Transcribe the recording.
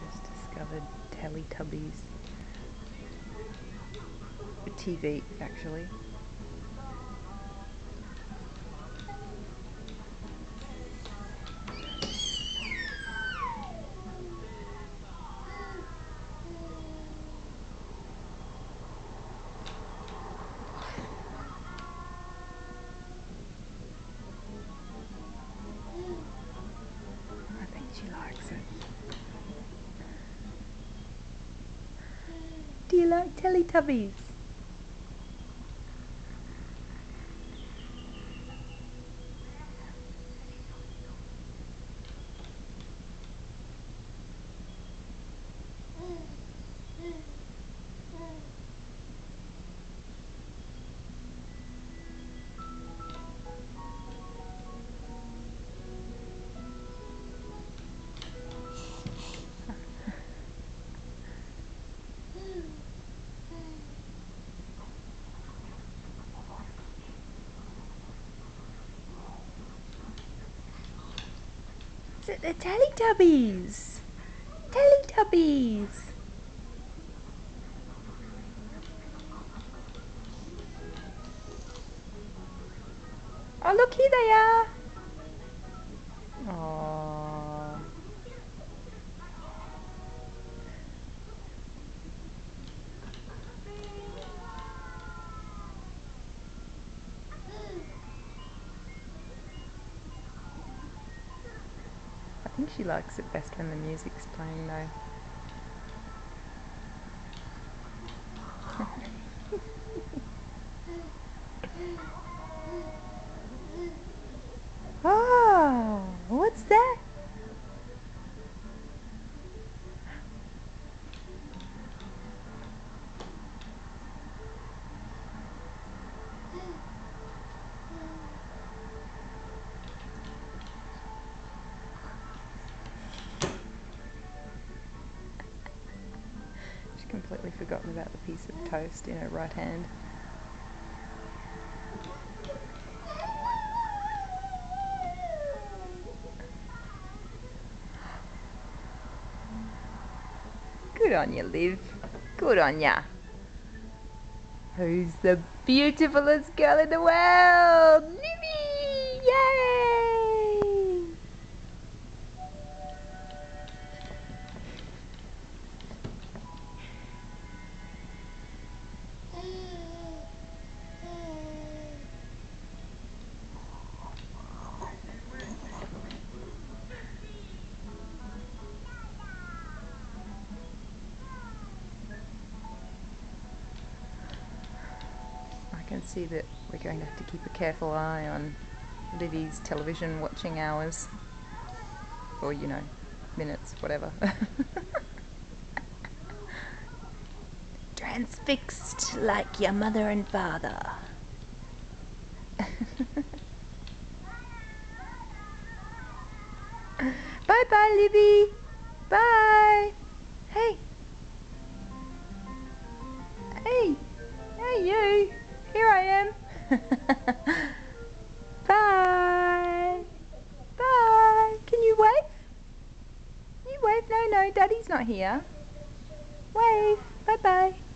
just discovered Teletubbies TV, actually. Do you like Teletubbies? It the Teletubbies? Teletubbies! Oh look, here they are! She likes it best when the music's playing though. completely forgotten about the piece of toast in her right hand. Good on you, Liv. Good on ya. Who's the beautifulest girl in the world? Livy! Yay! Can see that we're going to have to keep a careful eye on Livy's television watching hours. Or, you know, minutes, whatever. Transfixed like your mother and father. bye bye, Livy. Bye. Hey. Hey. Hey, you. Here I am. Bye. Bye. Can you wave? Can you wave? No, no, Daddy's not here. Wave. Bye-bye.